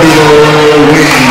glory.